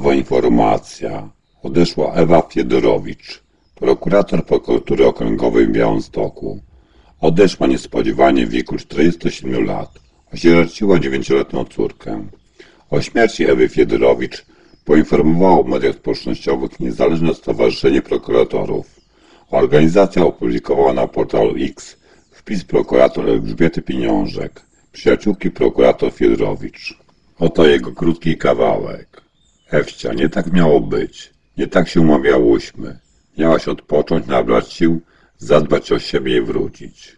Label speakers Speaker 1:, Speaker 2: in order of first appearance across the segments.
Speaker 1: Nowa informacja. Odeszła Ewa Fiedorowicz, prokurator prokuratury okręgowej w Białymstoku. Odeszła niespodziewanie w wieku 47 lat. Osierociła dziewięcioletnią córkę. O śmierci Ewy Fiedorowicz poinformowało w mediach społecznościowych Niezależne Stowarzyszenie Prokuratorów. Organizacja opublikowała na portalu X wpis prokurator Elżbiety Pieniążek, przyjaciółki prokurator Fiedorowicz. Oto jego krótki kawałek. Ewcia, nie tak miało być. Nie tak się umawiałyśmy. Miałaś odpocząć, nabrać sił, zadbać o siebie i wrócić.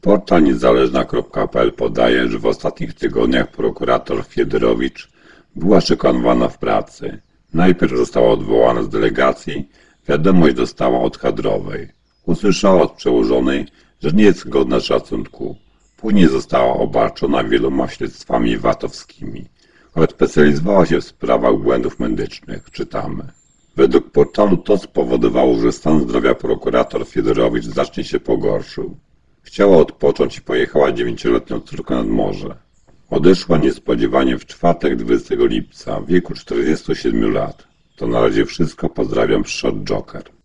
Speaker 1: Portal niezależna.pl podaje, że w ostatnich tygodniach prokurator Fiedorowicz była szykanowana w pracy. Najpierw została odwołana z delegacji, wiadomość dostała od kadrowej. Usłyszała od przełożonej, że nie jest godna szacunku. Później została obarczona wieloma śledztwami VAT-owskimi. Choć specjalizowała się w sprawach błędów medycznych, czytamy. Według portalu to spowodowało, że stan zdrowia prokurator Fiedorowicz znacznie się pogorszył. Chciała odpocząć i pojechała dziewięcioletnią córkę nad morze. Odeszła niespodziewanie w czwartek 20 lipca w wieku 47 lat. To na razie wszystko. Pozdrawiam, Shot Joker.